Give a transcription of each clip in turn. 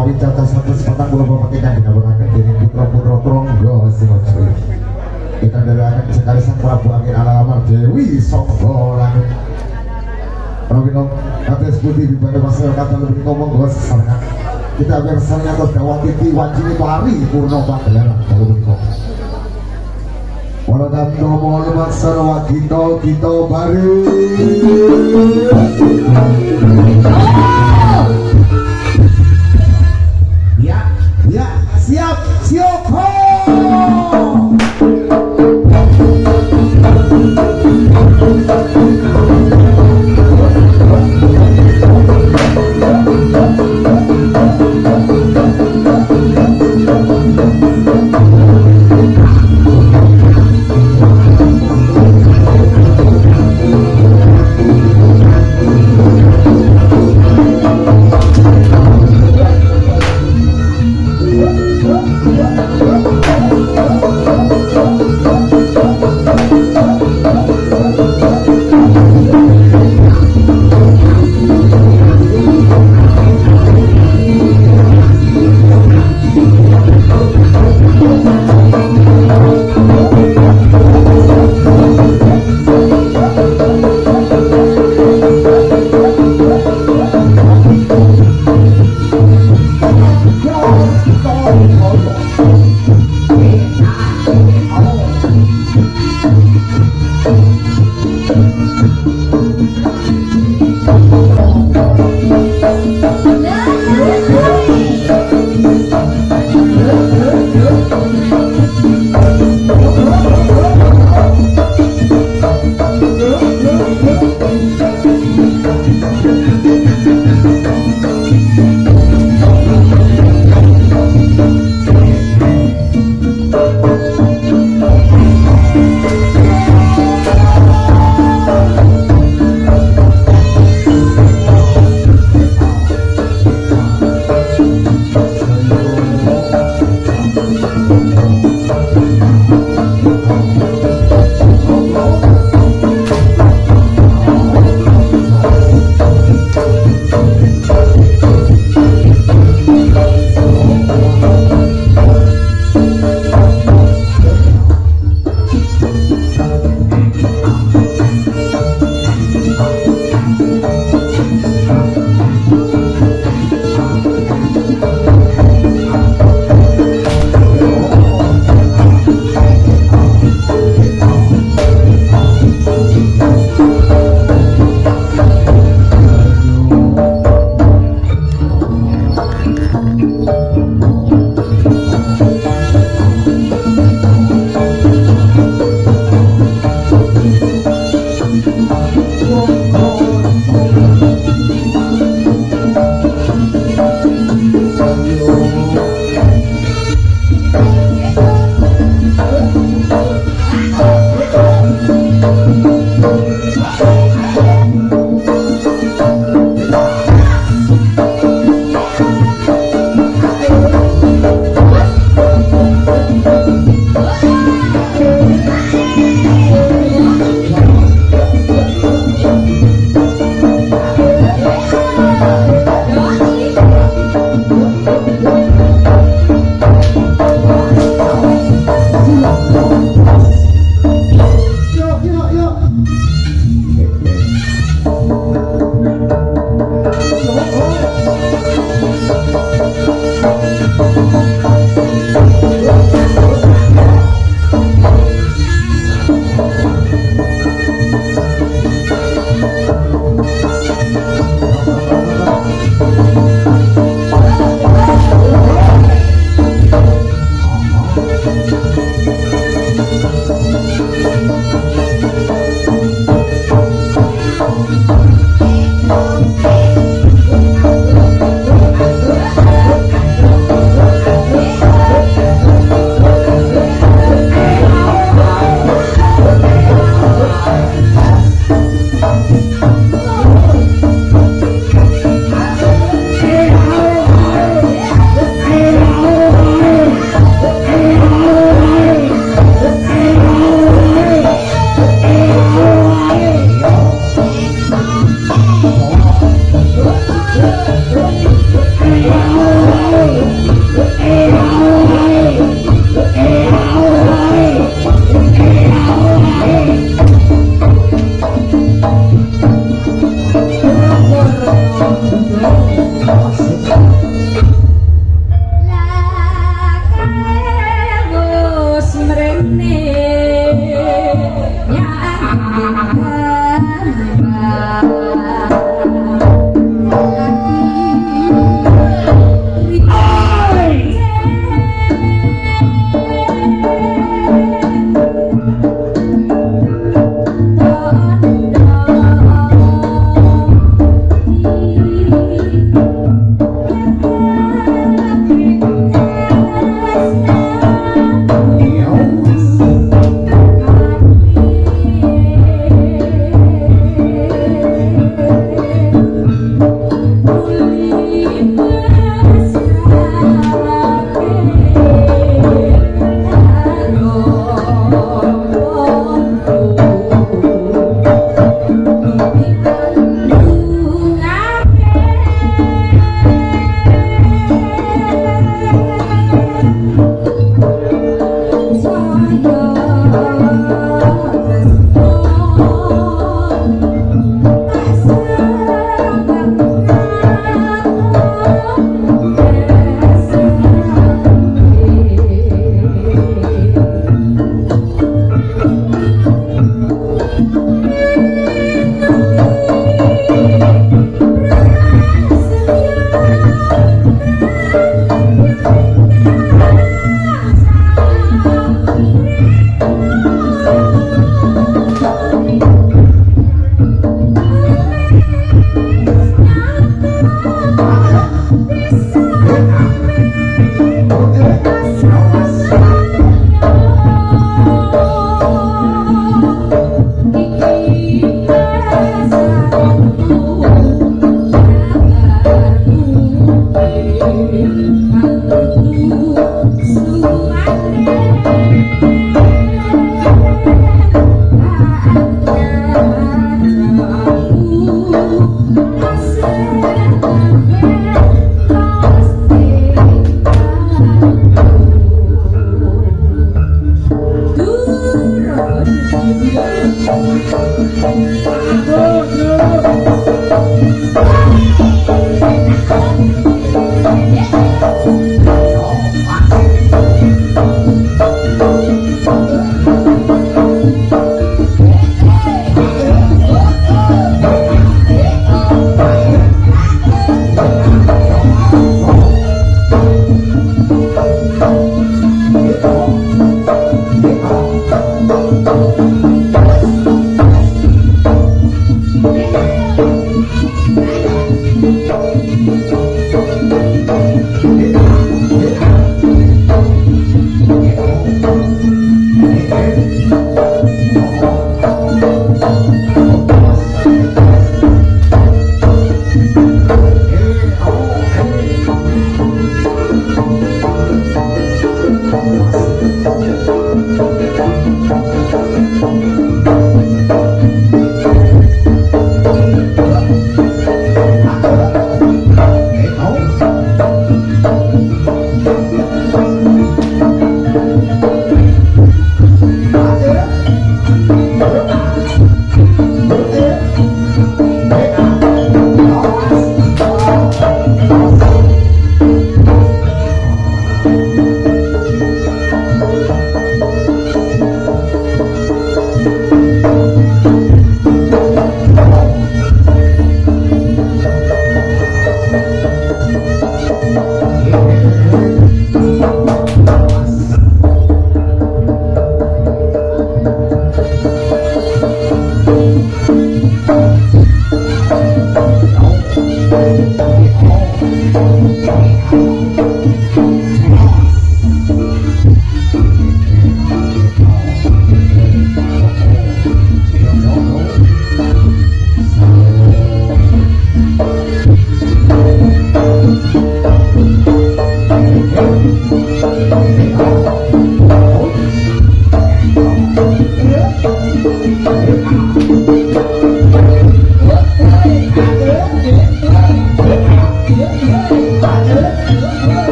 Mawi caca satu sepatang puluh bapak kita di naburakan diri putra putra tronggo singojo kita dari dalakan sekali sang prabu angin ala lamar dewi songgo langit. Robino kates putih di bandar kata lebih ngomong gue sesarnya kita akan sesarnya atau gawat titi wajib itu hari purno pagelaran kalau begitu. Walaupun nomor maksar wakito kita bareng your call.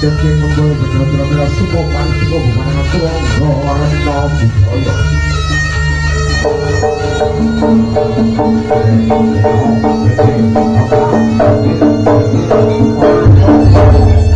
Jangan membeli benar-benar semua panjang Bukan aku yang berorang Nabi Jaya Jangan membeli benar-benar semua